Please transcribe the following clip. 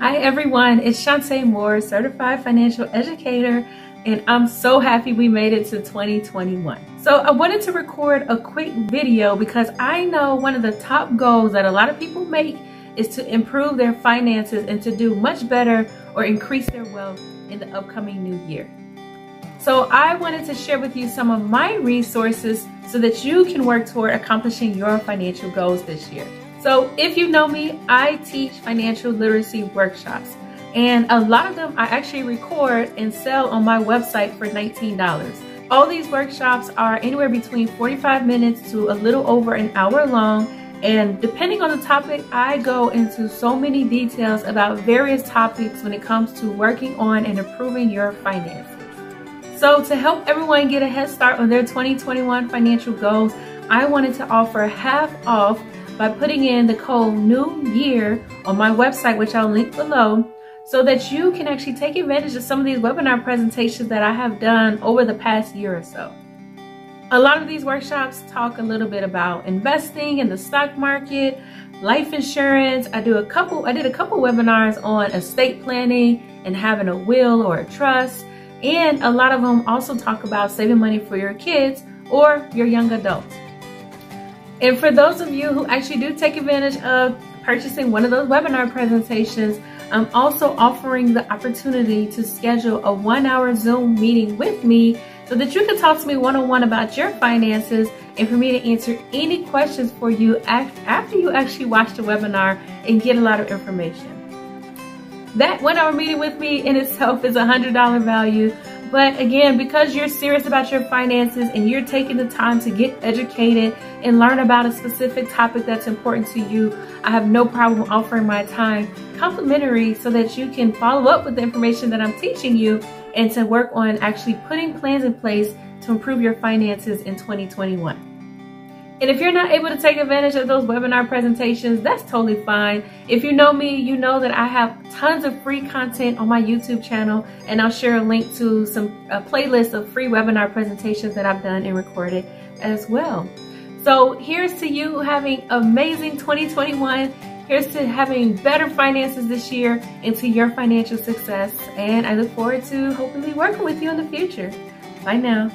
Hi everyone, it's Chantay Moore, Certified Financial Educator, and I'm so happy we made it to 2021. So I wanted to record a quick video because I know one of the top goals that a lot of people make is to improve their finances and to do much better or increase their wealth in the upcoming new year. So I wanted to share with you some of my resources so that you can work toward accomplishing your financial goals this year. So if you know me, I teach financial literacy workshops and a lot of them I actually record and sell on my website for $19. All these workshops are anywhere between 45 minutes to a little over an hour long and depending on the topic, I go into so many details about various topics when it comes to working on and improving your finances. So to help everyone get a head start on their 2021 financial goals, I wanted to offer half off by putting in the code new year on my website, which I'll link below, so that you can actually take advantage of some of these webinar presentations that I have done over the past year or so. A lot of these workshops talk a little bit about investing in the stock market, life insurance. I do a couple, I did a couple webinars on estate planning and having a will or a trust. And a lot of them also talk about saving money for your kids or your young adults. And for those of you who actually do take advantage of purchasing one of those webinar presentations, I'm also offering the opportunity to schedule a one hour Zoom meeting with me so that you can talk to me one-on-one about your finances and for me to answer any questions for you after you actually watch the webinar and get a lot of information. That one hour meeting with me in itself is a $100 value, but again, because you're serious about your finances and you're taking the time to get educated and learn about a specific topic that's important to you, I have no problem offering my time complimentary so that you can follow up with the information that I'm teaching you and to work on actually putting plans in place to improve your finances in 2021. And if you're not able to take advantage of those webinar presentations, that's totally fine. If you know me, you know that I have tons of free content on my YouTube channel, and I'll share a link to some a playlist of free webinar presentations that I've done and recorded as well. So here's to you having amazing 2021. Here's to having better finances this year and to your financial success. And I look forward to hopefully working with you in the future. Bye now.